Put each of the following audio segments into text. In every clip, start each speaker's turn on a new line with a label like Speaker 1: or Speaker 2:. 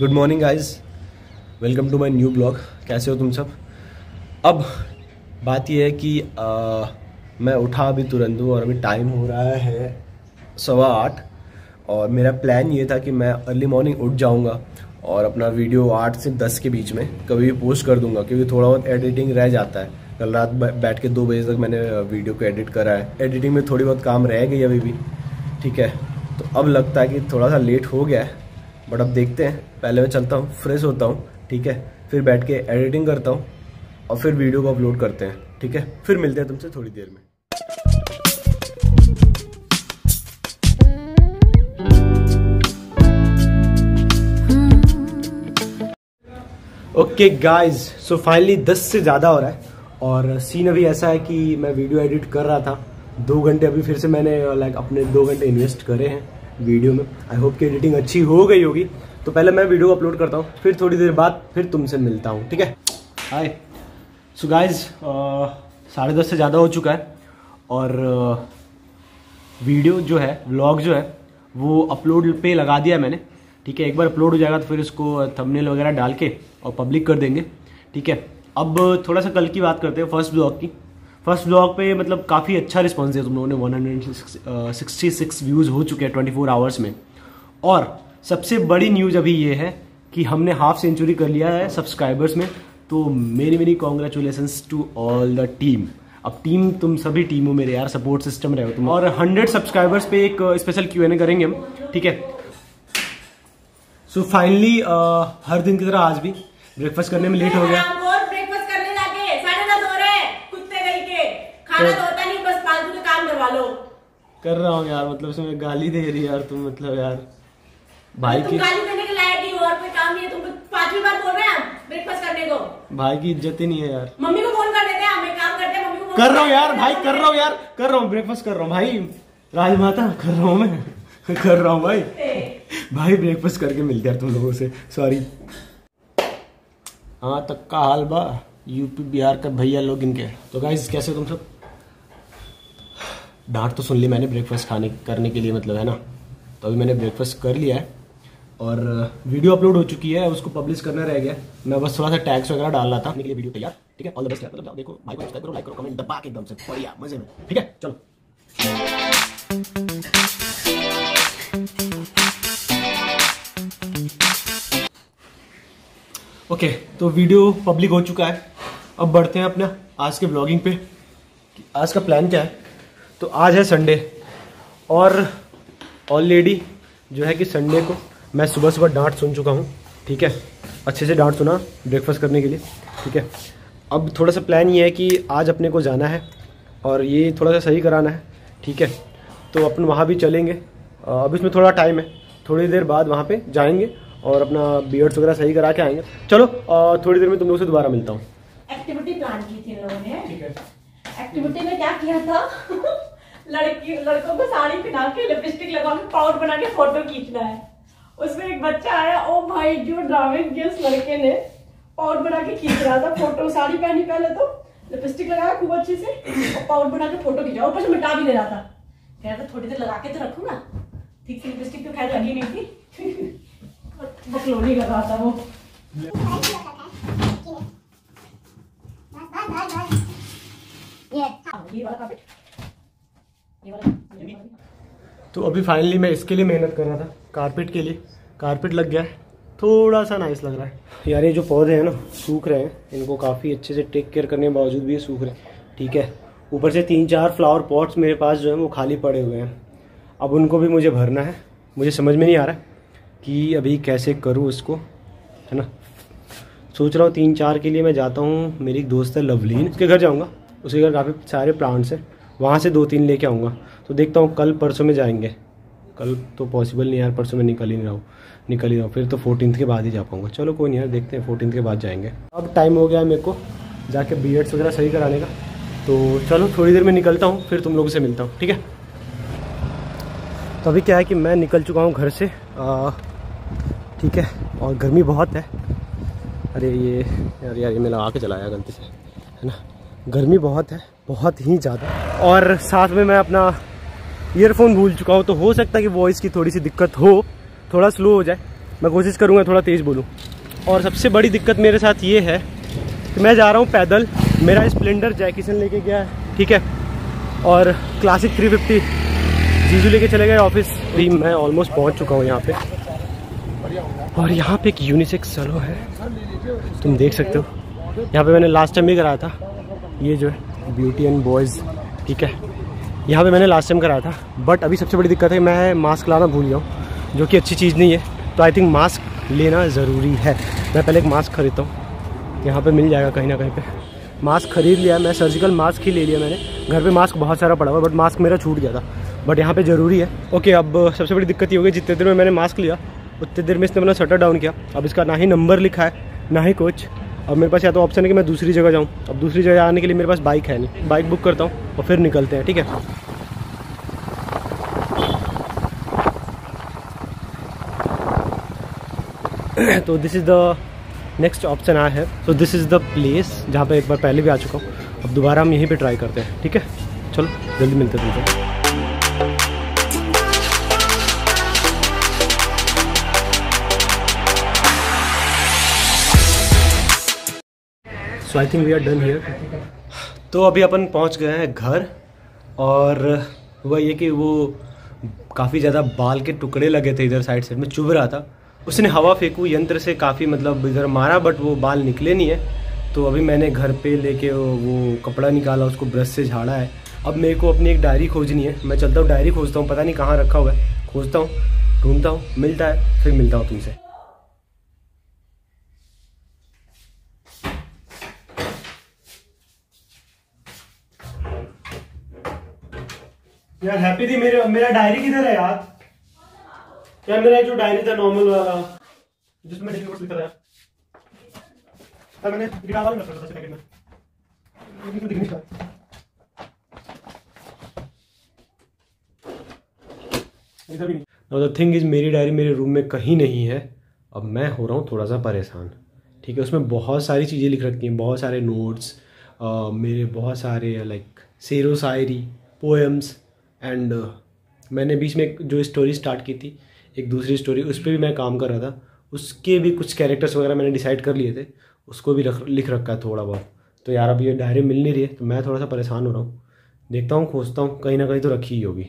Speaker 1: Good morning guys welcome to my new blog कैसे हो तुम सब? अब बात यह है कि आ, मैं उठा अभी तुरंत हूँ और अभी टाइम हो रहा है सवा आठ। और मेरा प्लान ये था कि मैं अर्ली मॉर्निंग उठ जाऊँगा और अपना वीडियो आठ से दस के बीच में कभी भी पोस्ट कर दूँगा क्योंकि थोड़ा बहुत एडिटिंग रह जाता है। कल रात बैठ के दो बजे तक मैंने वीडियो को एडिट करा है। एडिटिंग में थोड़ी बहुत काम रह गई अभी भी ठीक है? तो अब लगता है कि थोड़ा सा लेट हो गया है। बट अब देखते हैं। पहले मैं चलता हूँ, फ्रेश होता हूँ, ठीक है? फिर बैठ के एडिटिंग करता हूँ और फिर वीडियो को अपलोड करते हैं, ठीक है? फिर मिलते हैं तुमसे थोड़ी देर में। ओके गाइस सो फाइनली 10 से ज़्यादा हो रहा है और सीन अभी ऐसा है कि मैं वीडियो एडिट कर रहा था। दो घंटे अभी फिर से मैंने लाइक अपने दो घंटे इन्वेस्ट करे हैं। वीडियो में। आई होप कि एडिटिंग अच्छी हो गई होगी। तो पहले मैं वीडियो अपलोड करता हूँ, फिर थोड़ी देर बाद फिर तुमसे मिलता हूँ, ठीक है? हाय सो गाइज़ साढ़े दस से ज़्यादा हो चुका है और वीडियो जो है व्लॉग जो है, वो अपलोड पे लगा दिया मैंने, ठीक है? एक बार अपलोड हो जाएगा तो फिर उसको थंबनेल वगैरह डाल के और पब्लिक कर देंगे, ठीक है? अब थोड़ा सा कल की बात करते हैं फ़र्स्ट ब्लॉग की। फ़र्स्ट ब्लॉग पे मतलब काफ़ी अच्छा रिस्पॉन्स दिया तुम लोगों ने one hundred sixty six views हो चुके हैं ट्वेंटी फोर आवर्स में। और सबसे बड़ी न्यूज़ अभी ये है कि हमने हाफ़ सेंचुरी कर लिया है सब्सक्राइबर्स में तो मेरी मेरी congratulations to all the team अब टीम तुम सभी टीमों मेरे यार सपोर्ट सिस्टम रहे हो तुम। और हंड्रेड सब्सक्राइबर्स पे एक स्पेशल क्यू एन ए करेंगे हम, ठीक है? सो फाइनली हर दिन की तरह आज भी ब्रेकफास्ट करने में लेट हो गया। कर रहा हूँ यार मतलब उसमें गाली दे रही यार तुम मतलब यार। भाई की
Speaker 2: गाली देने के लायक ही और कोई काम नहीं है तुम पांचवी बार बोल रहे हैं ब्रेकफास्ट करने को।
Speaker 1: भाई की इज़्ज़त ही नहीं है यार।
Speaker 2: मम्मी को फ़ोन कर देते हैं हमें काम करते हैं मम्मी को
Speaker 1: कर रहा हूँ यार भाई कर रहा हूँ यार कर रहा हूँ ब्रेकफास्ट कर रहा हूँ भाई। राजमाता कर रहा हूँ मैं। कर रहा हूँ भाई। भाई ब्रेकफास्ट करके मिलते हैं तुम लोगों से सॉरी हाँ तक का हाल बा यूपी बिहार का भैया लोग इनके। तो गाइज़ कैसे तुम सब? डांट तो सुन ली मैंने ब्रेकफास्ट खाने, करने के लिए मतलब है ना? तो अभी मैंने ब्रेकफास्ट कर लिया है और वीडियो अपलोड हो चुकी है, उसको पब्लिश करना रह गया मैं बस थोड़ा सा टैक्स वगैरह डाल रहा था। के लिए वीडियो तैयार, ठीक है? ऑल द बेस्ट मतलब देखो भाई को सब्सक्राइब करो लाइक करो कमेंट दबा के एकदम से। बढ़िया, मज़े में। ठीक है? चलो। ओके तो वीडियो पब्लिक हो चुका है। अब बढ़ते हैं अपना आज के ब्लॉगिंग पे आज का प्लान क्या है? तो आज है संडे और ऑलरेडी जो है कि संडे को मैं सुबह सुबह डांट सुन चुका हूँ ठीक है? अच्छे से डांट सुना ब्रेकफास्ट करने के लिए ठीक है? अब थोड़ा सा प्लान ये है कि आज अपने को जाना है और ये थोड़ा सा सही कराना है ठीक है? तो अपन वहाँ भी चलेंगे। अब इसमें थोड़ा टाइम है थोड़ी देर बाद वहाँ पे जाएँगे और अपना बियर्ड्स वगैरह सही करा के आएँगे। चलो थोड़ी देर में तुम लोग से दोबारा मिलता हूँ।
Speaker 2: एक्टिविटी प्लान की थी लोगों ने। एक्टिविटी में क्या किया था? लड़की, लड़कों को साड़ी पहना के लिपस्टिक लगा के पाउडर बना के फ़ोटो खींचना है। उसमें एक बच्चा आया, ओ भाई, जो ड्रामे किया उस लड़के ने पाउडर बना के खींच रहा था फ़ोटो साड़ी पहनी पहले तो लिपस्टिक लगाया खूब अच्छे से, और पाउडर बना के फ़ोटो खींचा, ऊपर से मिटा भी ले रहा था। कह रहा था, थोड़ी देर लगा के तो रखू ना ठीक से लिपस्टिक तो खैर लगी नहीं थी। बकलोनी रहा था वो।
Speaker 1: तो अभी फाइनली मैं इसके लिए मेहनत कर रहा था कारपेट के लिए। कारपेट लग गया है, थोड़ा सा नाइस लग रहा है। यार, ये जो पौधे हैं ना, सूख रहे हैं, इनको काफ़ी अच्छे से टेक केयर करने के बावजूद भी ये सूख रहे हैं। ठीक है, ऊपर से तीन चार फ्लावर पॉट्स मेरे पास जो है, वो खाली पड़े हुए हैं। अब उनको भी मुझे भरना है। मुझे समझ में नहीं आ रहा कि अभी कैसे करूँ उसको है ना? सोच रहा हूँ तीन चार के लिए मैं जाता हूँ, मेरी एक दोस्त है लवलीन, उसके घर जाऊँगा। उसके घर काफ़ी सारे प्लांट्स हैं, वहाँ से दो तीन लेके आऊँगा। तो देखता हूँ, कल परसों में जाएँगे। कल तो पॉसिबल नहीं यार, परसों में निकल ही नहीं रहा हूँ। निकल ही रहा हूँ। फिर तो फोर्टीन के बाद ही जा पाऊँगा। चलो कोई नहीं यार, देखते हैं फोर्टीन के बाद जाएँगे। अब टाइम हो गया है मेरे को जाके बी वगैरह सही कराने का। तो चलो थोड़ी देर में निकलता हूँ, फिर तुम लोगों से मिलता हूँ, ठीक है? तो अभी क्या है कि मैं निकल चुका हूँ घर से। ठीक है, और गर्मी बहुत है। अरे ये, यार यार, ये मैं लगा के चलाया गलती से, है ना? गर्मी बहुत है, बहुत ही ज़्यादा। और साथ में मैं अपना ईयरफोन भूल चुका हूँ तो हो सकता है कि वॉइस की थोड़ी सी दिक्कत हो, थोड़ा स्लो हो जाए। मैं कोशिश करूँगा थोड़ा तेज़ बोलूँ। और सबसे बड़ी दिक्कत मेरे साथ ये है कि मैं जा रहा हूँ पैदल। मेरा स्प्लेंडर जैकिसन लेके गया है, ठीक है? और क्लासिक 350 जीजू लेके चले गए ऑफ़िस अभी मैं ऑलमोस्ट पहुँच चुका हूँ यहाँ पे। और यहाँ पे एक यूनिसेक्स सलो है। तुम देख सकते हो। यहाँ पे मैंने लास्ट टाइम भी कराया था। ये जो है ब्यूटी एंड बॉयज़ ठीक है? यहाँ पे मैंने लास्ट टाइम कराया था बट अभी सबसे बड़ी दिक्कत है, मैं मास्क लाना भूल गया हूँ, जो कि अच्छी चीज़ नहीं है तो आई थिंक मास्क लेना ज़रूरी है। मैं पहले एक मास्क खरीदता हूँ, यहाँ पर मिल जाएगा कहीं ना कहीं पर मास्क खरीद लिया, मैं सर्जिकल मास्क ही ले लिया मैंने। घर पर मास्क बहुत सारा पड़ा हुआ बट मास्क मेरा छूट गया था। बट यहाँ पर ज़रूरी है। ओके अब सबसे बड़ी दिक्कत ये होगी जितने देर में मैंने मास्क लिया, उतनी देर में इसने मैंने शटर डाउन किया। अब इसका ना ही नंबर लिखा है, ना ही कुछ। अब मेरे पास या तो ऑप्शन है कि मैं दूसरी जगह जाऊँ। अब दूसरी जगह आने के लिए मेरे पास बाइक है नहीं। बाइक बुक करता हूँ और फिर निकलते हैं, ठीक है? तो this is the next option आया है। तो दिस इज़ द प्लेस जहाँ पे एक बार पहले भी आ चुका हूँ। अब दोबारा हम यहीं पे ट्राई करते हैं, ठीक है? चलो, जल्दी मिलते हैं तुमसे। So I think we are done here तो अभी अपन पहुँच गए हैं घर और हुआ ये कि वो काफ़ी ज़्यादा बाल के टुकड़े लगे थे इधर साइड साइड में चुभ रहा था। उसने हवा फेंकू यंत्र से काफ़ी मतलब इधर मारा बट वो बाल निकले नहीं है। तो अभी मैंने घर पे लेके वो, कपड़ा निकाला उसको ब्रश से झाड़ा है। अब मेरे को अपनी एक डायरी खोजनी है। मैं चलता हूँ डायरी खोजता हूँ पता नहीं कहाँ रखा हुआ है। खोजता हूँ ढूंढता हूँ मिलता है फिर मिलता हूँ तुमसे। यार हैप्पी थी मेरे मेरा डायरी किधर है यार? यार, मेरा जो डायरी था नॉर्मल वाला, जिसमें डिलीवर्स लिखा था मैंने गिटार वाला रखा था पैकेट में। लेकिन दिख नहीं रहा इधर भी नहीं। द थिंग इज़ मेरी डायरी मेरे रूम में कहीं नहीं है। अब मैं हो रहा हूँ थोड़ा सा परेशान। ठीक है, उसमें बहुत सारी चीज़ें लिख रखी हैं, बहुत सारे नोट्स मेरे बहुत सारे लाइक शेरो शायरी पोएम्स एंड uh, मैंने बीच में जो स्टोरी स्टार्ट की थी एक दूसरी स्टोरी उस पर भी मैं काम कर रहा था। उसके भी कुछ कैरेक्टर्स वगैरह मैंने डिसाइड कर लिए थे उसको भी रख लिख रखा है थोड़ा बहुत। तो यार अब ये डायरी मिल नहीं रही है तो मैं थोड़ा सा परेशान हो रहा हूँ। देखता हूँ खोजता हूँ कहीं ना कहीं तो रखी ही होगी।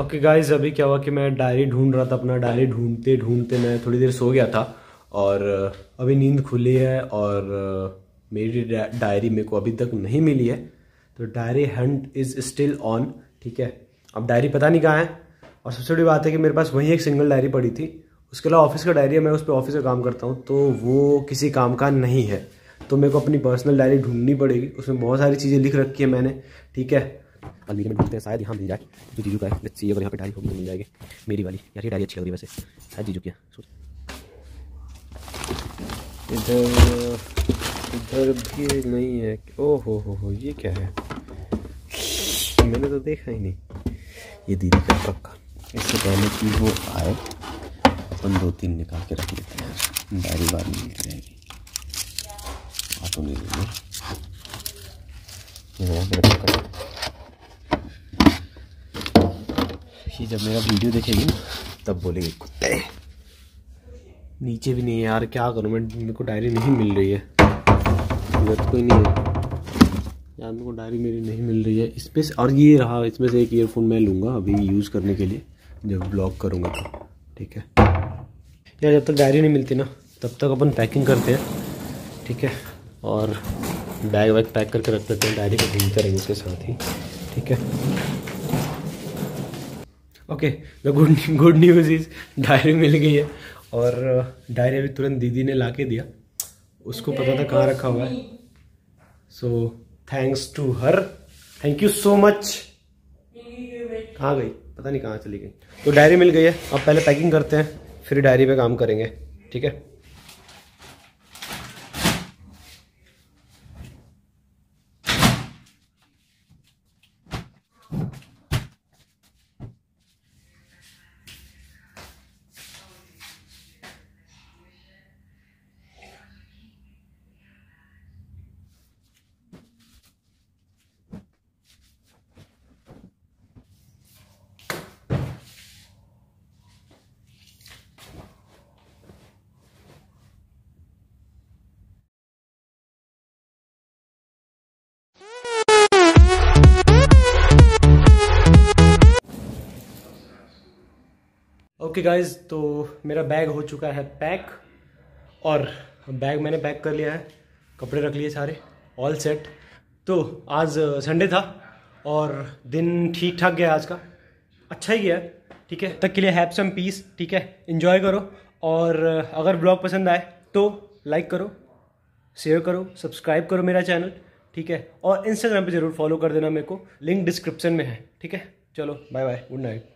Speaker 1: ओके गाइज़ अभी क्या हुआ कि मैं डायरी ढूंढ रहा था, अपना डायरी ढूंढते ढूंढते मैं थोड़ी देर सो गया था और अभी नींद खुली है और मेरी डायरी मेरे को अभी तक नहीं मिली है। तो diary hunt is still on ठीक है? अब डायरी पता नहीं कहाँ है। और सबसे बड़ी बात है कि मेरे पास वहीं एक सिंगल डायरी पड़ी थी। उसके अलावा ऑफ़िस का डायरी है, मैं उस पर ऑफ़िस का काम करता हूँ तो वो किसी काम का नहीं है। तो मेरे को अपनी पर्सनल डायरी ढूंढनी पड़ेगी। उसमें बहुत सारी चीज़ें लिख रखी है मैंने, ठीक है? अलमीरे में ढूंढते हैं। शायद यहाँ मिल जाए जो जीजू का है लेट्स सी अगर यहाँ पे डायरी होगी तो मिल जाएगी। मेरी वाली। यार, ये डायरी अच्छी लग रही है वैसे। शायद जीजू की सोच। इधर इधर भी नहीं है। ओ हो हो हो ये क्या है? मैंने तो देखा ही नहीं। ये दीदी का पक्का। इससे पहले कि वो आए, अपन दो तीन निकाल के रख लेते हैं। डायरी में मिल जाएगी। ऑटो नहीं लेंगे ये जब मेरा वीडियो देखेगी ना, तब बोलेंगे, कुत्ते। नीचे भी नहीं है यार, क्या करूँ मैं? मेरे को डायरी नहीं मिल रही है। इधर तो कोई नहीं है। यार, मेरे को डायरी मेरी नहीं मिल रही है। इसमें से और ये रहा इसमें से एक ईयरफोन मैं लूँगा अभी यूज़ करने के लिए, जब ब्लॉग करूँगा तो। ठीक है? यार, जब तक डायरी नहीं मिलती ना, तब तक अपन पैकिंग करते हैं। ठीक है? और बैग वैग पैक करके रख देते हैं डायरी को ढूंढते रहेंगे उसके साथ ही। ठीक है? Okay the good good news is diary मिल गई है और डायरी अभी तुरंत दीदी ने ला के दिया। उसको पता था कहाँ रखा हुआ है। So thanks to her thank you so much कहाँ गई? पता नहीं कहाँ चली गई। तो डायरी मिल गई है। अब पहले पैकिंग करते हैं, फिर डायरी पे काम करेंगे। ठीक है? ओके गाइज़ तो मेरा बैग हो चुका है पैक और बैग मैंने पैक कर लिया है, कपड़े रख लिए सारे ऑल सेट तो आज संडे था और दिन ठीक ठाक गया आज का। अच्छा ही गया, ठीक है? तक के लिए हैव सम पीस ठीक है? इन्जॉय करो और अगर ब्लॉग पसंद आए तो लाइक करो शेयर करो सब्सक्राइब करो मेरा चैनल ठीक है? और इंस्टाग्राम पे ज़रूर फॉलो कर देना मेरे को। लिंक डिस्क्रिप्शन में है, ठीक है? चलो बाय बाय गुड नाइट